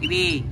Bibi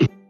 you